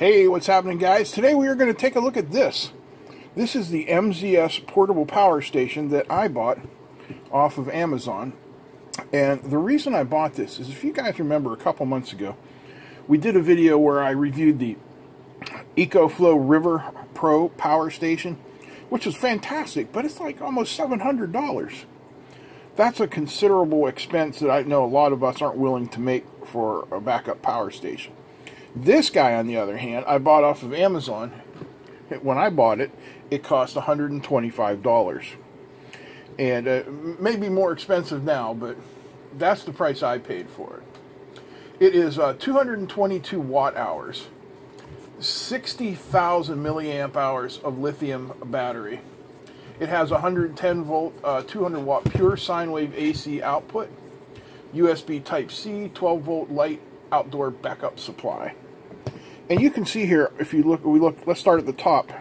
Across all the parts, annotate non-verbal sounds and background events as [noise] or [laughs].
Hey, what's happening guys? Today we are going to take a look at this. This is the MZS portable power station that I bought off of Amazon. And the reason I bought this is if you guys remember a couple months ago, we did a video where I reviewed the EcoFlow River Pro power station, which was fantastic, but it's like almost $700. That's a considerable expense that I know a lot of us aren't willing to make for a backup power station. This guy, on the other hand, I bought off of Amazon. When I bought it, it cost $125. And uh, maybe more expensive now, but that's the price I paid for it. It is uh, 222 watt hours, 60,000 milliamp hours of lithium battery. It has 110 volt, uh, 200 watt pure sine wave AC output, USB Type C, 12 volt light outdoor backup supply. And you can see here, if you look, we look, let's start at the top.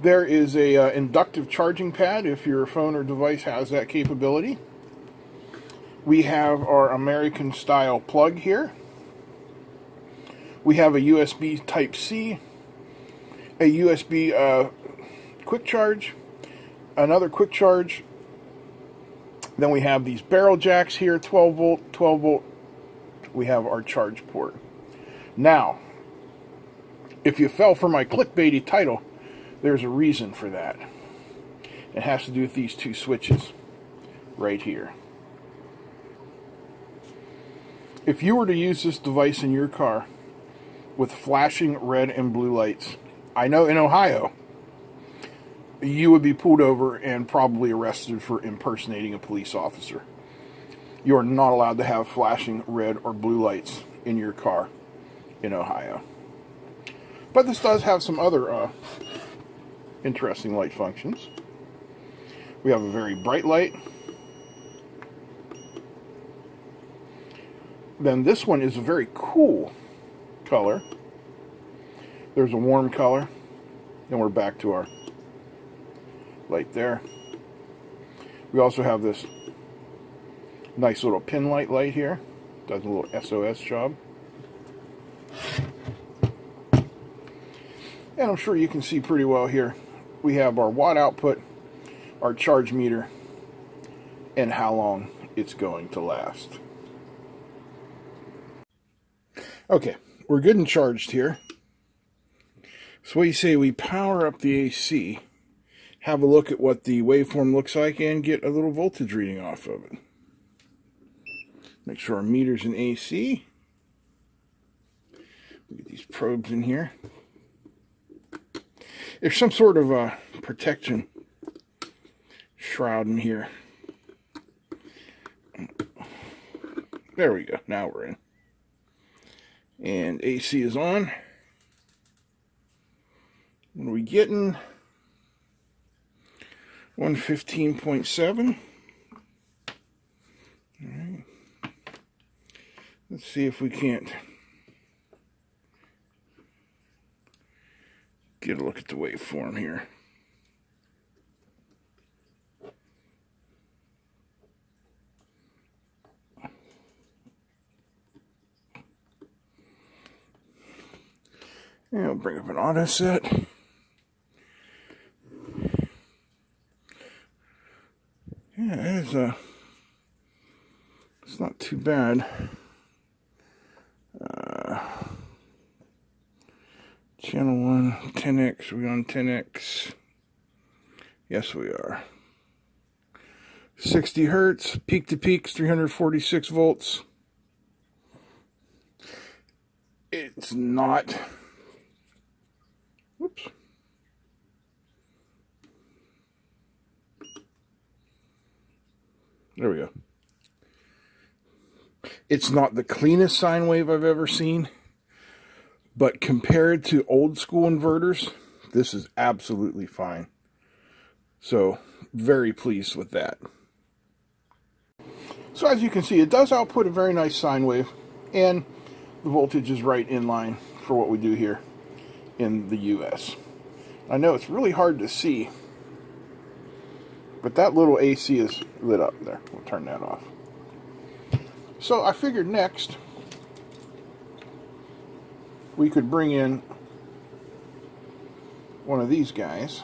There is a uh, inductive charging pad if your phone or device has that capability. We have our American style plug here. We have a USB Type C, a USB uh, quick charge, another quick charge. Then we have these barrel jacks here, 12 volt, 12 volt. We have our charge port. Now, if you fell for my clickbaity title, there's a reason for that. It has to do with these two switches right here. If you were to use this device in your car with flashing red and blue lights, I know in Ohio, you would be pulled over and probably arrested for impersonating a police officer. You are not allowed to have flashing red or blue lights in your car in Ohio. But this does have some other uh, interesting light functions. We have a very bright light. Then this one is a very cool color. There's a warm color. Then we're back to our light there. We also have this nice little pin light light here. Does a little SOS job. And I'm sure you can see pretty well here. We have our watt output, our charge meter, and how long it's going to last. Okay, we're good and charged here. So what you say we power up the AC, have a look at what the waveform looks like, and get a little voltage reading off of it. Make sure our meter's in AC. Get these probes in here. There's some sort of a protection shroud in here. There we go. Now we're in. And AC is on. What are we getting? 115.7. All right. Let's see if we can't get a look at the waveform here. And I'll bring up an auto set. Yeah, it is a, uh, it's not too bad. Channel 1, 10X, we on 10X? Yes, we are. 60 hertz, peak to peak, 346 volts. It's not. Whoops. There we go. It's not the cleanest sine wave I've ever seen. But compared to old school inverters, this is absolutely fine. So, very pleased with that. So as you can see, it does output a very nice sine wave, and the voltage is right in line for what we do here in the US. I know it's really hard to see, but that little AC is lit up there. We'll turn that off. So I figured next we could bring in one of these guys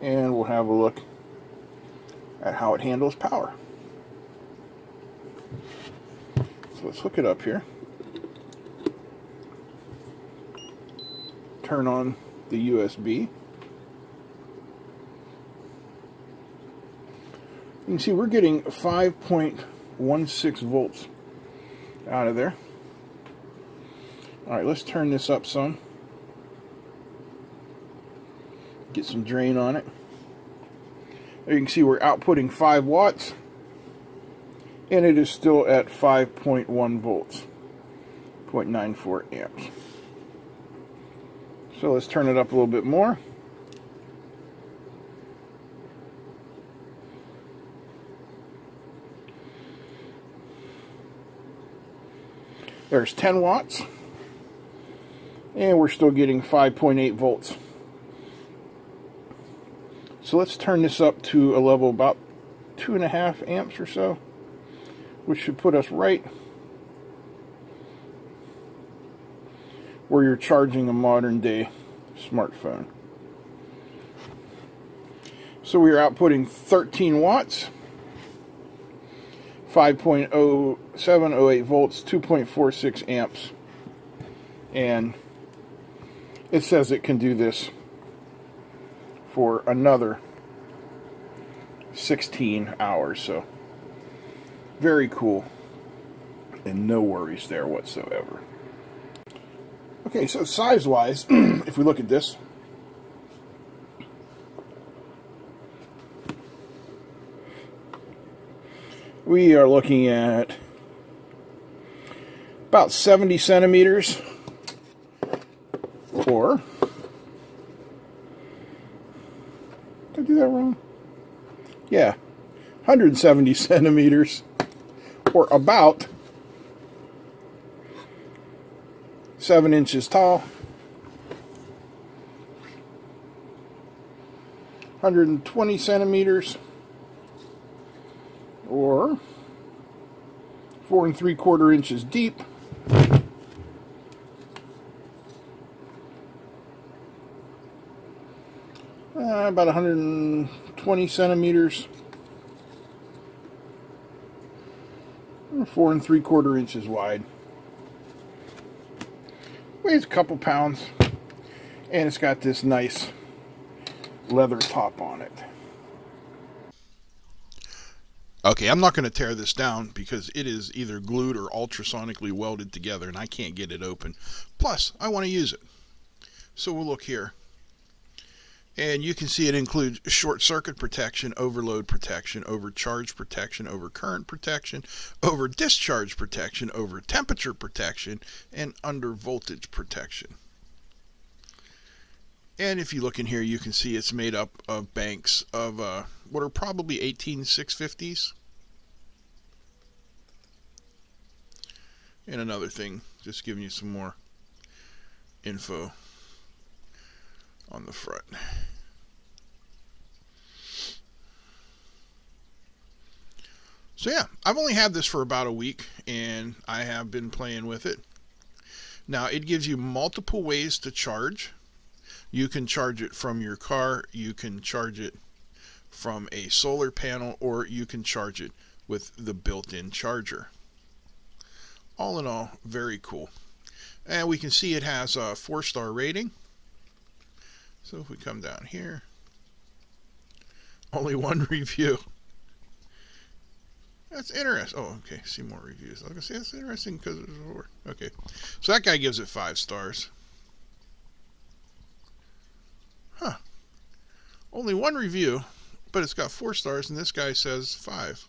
and we'll have a look at how it handles power. So let's hook it up here. Turn on the USB. You can see we're getting 5.16 volts out of there. Alright, let's turn this up some. Get some drain on it. There you can see we're outputting 5 watts. And it is still at 5.1 volts. 0.94 amps. So let's turn it up a little bit more. There's 10 watts. And we're still getting 5.8 volts. So let's turn this up to a level about two and a half amps or so, which should put us right where you're charging a modern day smartphone. So we are outputting 13 watts. 5.0708 volts, 2.46 amps. And it says it can do this for another 16 hours. So, very cool. And no worries there whatsoever. Okay, so size-wise, [clears throat] if we look at this, we are looking at about 70 centimeters or did I do that wrong? Yeah, 170 [laughs] centimeters or about 7 inches tall 120 centimeters or four and three quarter inches deep. Uh, about 120 centimeters. Four and three quarter inches wide. Weighs a couple pounds. And it's got this nice leather top on it. Okay, I'm not going to tear this down because it is either glued or ultrasonically welded together and I can't get it open. Plus, I want to use it. So we'll look here. And you can see it includes short circuit protection, overload protection, overcharge protection, over current protection, over discharge protection, over temperature protection, and under voltage protection. And if you look in here, you can see it's made up of banks of uh, what are probably 18650s. And another thing, just giving you some more info on the front. So yeah, I've only had this for about a week and I have been playing with it. Now it gives you multiple ways to charge. You can charge it from your car, you can charge it from a solar panel, or you can charge it with the built-in charger. All in all, very cool. And we can see it has a four-star rating. So if we come down here, only one [laughs] review. That's interesting. Oh, okay. See more reviews. I was gonna say that's interesting because was four. Okay, so that guy gives it five stars. Huh. Only one review, but it's got four stars, and this guy says five.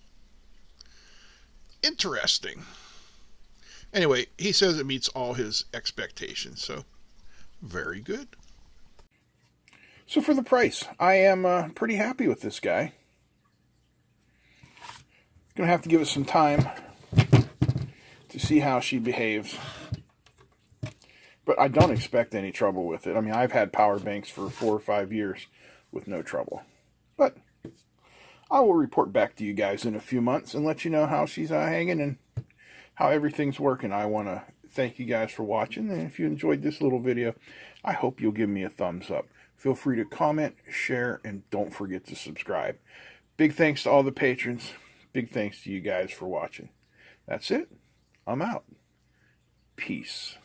Interesting. Anyway, he says it meets all his expectations, so very good. So for the price, I am uh, pretty happy with this guy. Gonna have to give it some time to see how she behaves. But I don't expect any trouble with it. I mean, I've had power banks for four or five years with no trouble. But I will report back to you guys in a few months and let you know how she's uh, hanging and how everything's working. I want to thank you guys for watching. And if you enjoyed this little video, I hope you'll give me a thumbs up. Feel free to comment, share, and don't forget to subscribe. Big thanks to all the patrons. Big thanks to you guys for watching. That's it. I'm out. Peace.